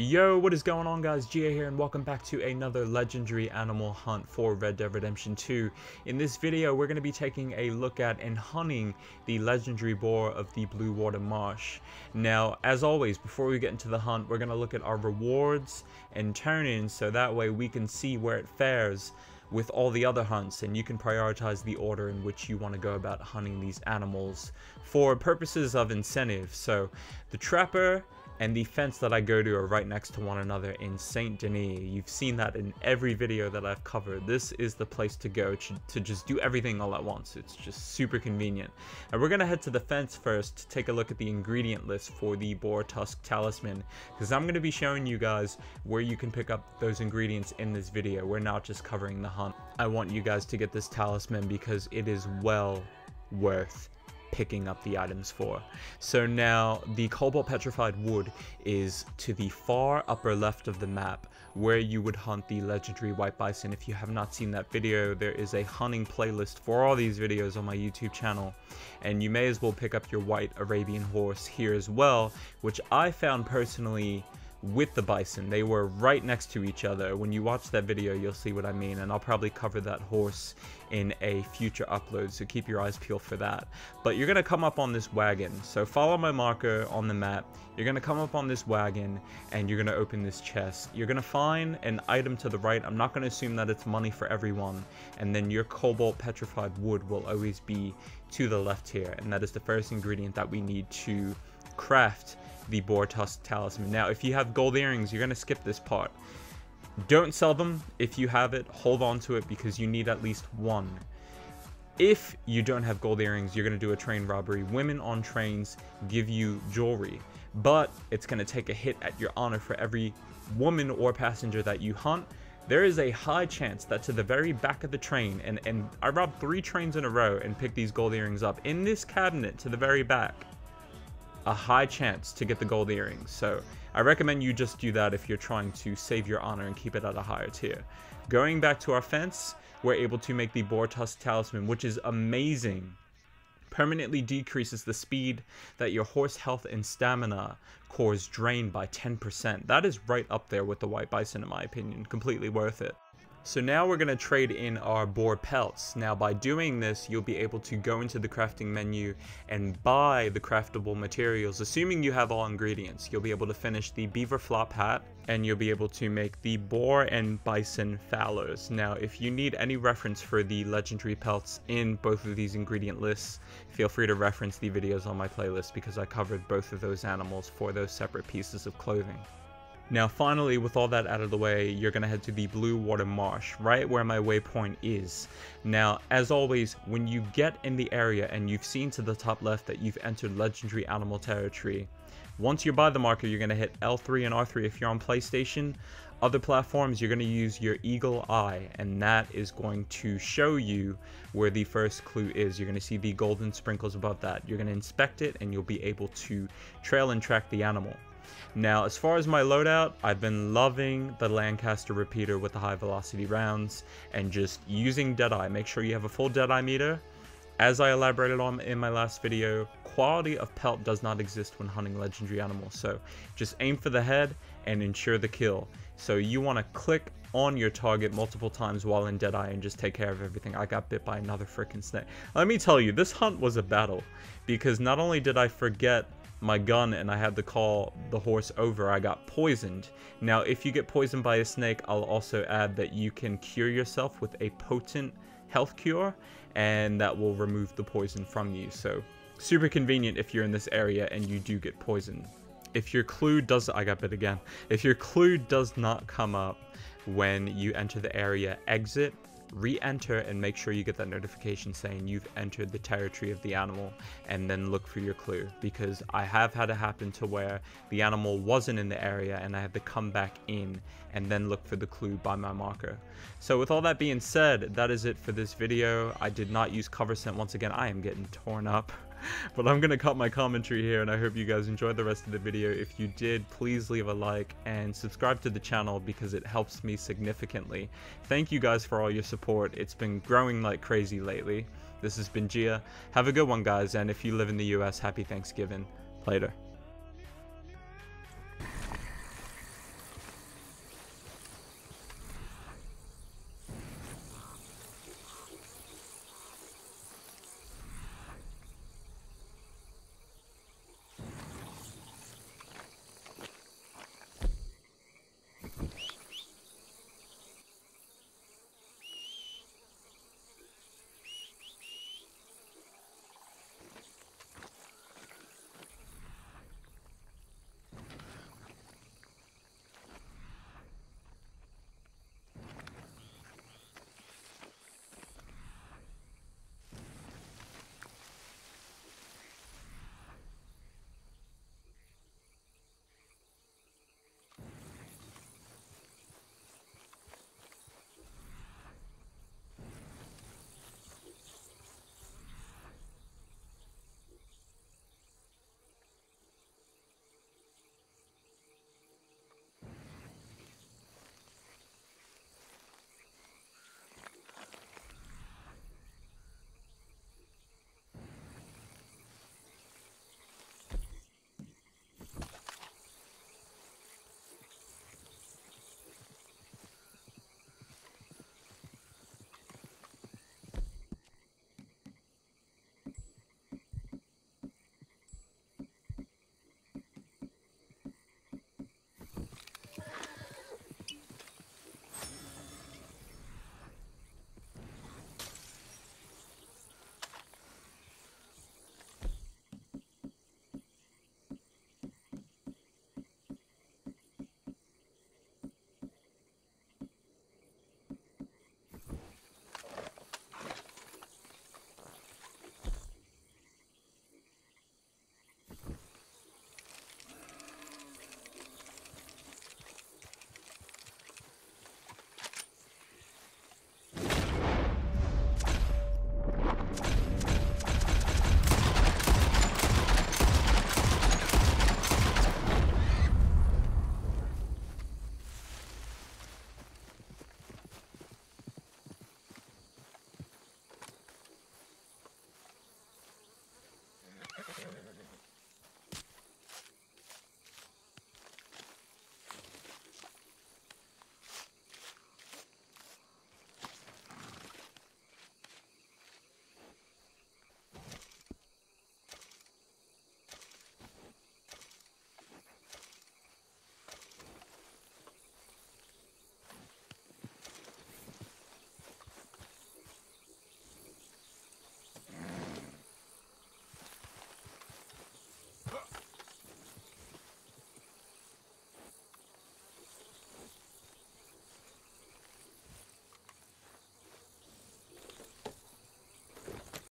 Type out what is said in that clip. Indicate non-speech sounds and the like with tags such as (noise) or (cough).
Yo, what is going on guys? Gia here and welcome back to another legendary animal hunt for Red Dead Redemption 2. In this video, we're going to be taking a look at and hunting the legendary boar of the Blue Water Marsh. Now, as always, before we get into the hunt, we're going to look at our rewards and turn-ins so that way we can see where it fares with all the other hunts and you can prioritize the order in which you want to go about hunting these animals for purposes of incentive. So the trapper and the fence that I go to are right next to one another in Saint Denis. You've seen that in every video that I've covered. This is the place to go to, to just do everything all at once. It's just super convenient. And we're gonna head to the fence first to take a look at the ingredient list for the Boar Tusk Talisman because I'm gonna be showing you guys where you can pick up those ingredients in this video. We're not just covering the hunt. I want you guys to get this talisman because it is well worth picking up the items for. So now the cobalt petrified wood is to the far upper left of the map where you would hunt the legendary white bison. If you have not seen that video, there is a hunting playlist for all these videos on my YouTube channel. And you may as well pick up your white Arabian horse here as well, which I found personally with the bison. They were right next to each other. When you watch that video, you'll see what I mean, and I'll probably cover that horse in a future upload, so keep your eyes peeled for that. But you're to come up on this wagon. So follow my marker on the map. You're to come up on this wagon, and you're to open this chest. You're to find an item to the right. I'm not to assume that it's money for everyone. And then your cobalt petrified wood will always be to the left here. And that is the first ingredient that we need to craft the Boar Tusk Talisman. Now, if you have gold earrings, you're to skip this part. Don't sell them. If you have it, hold on to it because you need at least one. If you don't have gold earrings, you're going to do a train robbery. Women on trains give you jewelry, but it's going to take a hit at your honor for every woman or passenger that you hunt. There is a high chance that to the very back of the train, and, and I robbed three trains in a row and picked these gold earrings up in this cabinet to the very back a high chance to get the gold earrings. So I recommend you just do that if you're trying to save your honor and keep it at a higher tier. Going back to our fence, we're able to make the Boar Tusk Talisman, which is amazing. Permanently decreases the speed that your horse health and stamina cores drain by 10%. That is right up there with the White Bison in my opinion. Completely worth it. So now we're going to trade in our boar pelts. Now by doing this, you'll be able to go into the crafting menu and buy the craftable materials. Assuming you have all ingredients, you'll be able to finish the beaver flop hat and you'll be able to make the boar and bison fowlers. Now if you need any reference for the legendary pelts in both of these ingredient lists, feel free to reference the videos on my playlist because I covered both of those animals for those separate pieces of clothing. Now finally, with all that out of the way, you're going to head to the Blue Water Marsh, right where my waypoint is. Now, as always, when you get in the area and you've seen to the top left that you've entered Legendary Animal Territory, once you're by the marker, you're going to hit L3 and R3 if you're on PlayStation. Other platforms, you're going to use your eagle eye, and that is going to show you where the first clue is. You're going to see the golden sprinkles above that. You're going to inspect it, and you'll be able to trail and track the animal. Now, as far as my loadout, I've been loving the Lancaster repeater with the high velocity rounds and just using Deadeye. Make sure you have a full Deadeye meter. As I elaborated on in my last video, quality of pelt does not exist when hunting legendary animals, so just aim for the head and ensure the kill. So you want to click on your target multiple times while in Deadeye and just take care of everything. I got bit by another freaking snake. Let me tell you, this hunt was a battle because not only did I forget my gun and I had to call the horse over, I got poisoned. Now, if you get poisoned by a snake, I'll also add that you can cure yourself with a potent health cure, and that will remove the poison from you. So, super convenient if you're in this area and you do get poisoned. If your clue does, I got bit again. If your clue does not come up when you enter the area, exit re-enter and make sure you get that notification saying you've entered the territory of the animal and then look for your clue because I have had it happen to where the animal wasn't in the area and I had to come back in and then look for the clue by my marker. So with all that being said, that is it for this video. I did not use cover scent once again. I am getting torn up. (laughs) but I'm going to cut my commentary here and I hope you guys enjoyed the rest of the video. If you did, please leave a like and subscribe to the channel because it helps me significantly. Thank you guys for all your support. It's been growing like crazy lately. This has been Gia. Have a good one guys and if you live in the US, happy Thanksgiving. Later.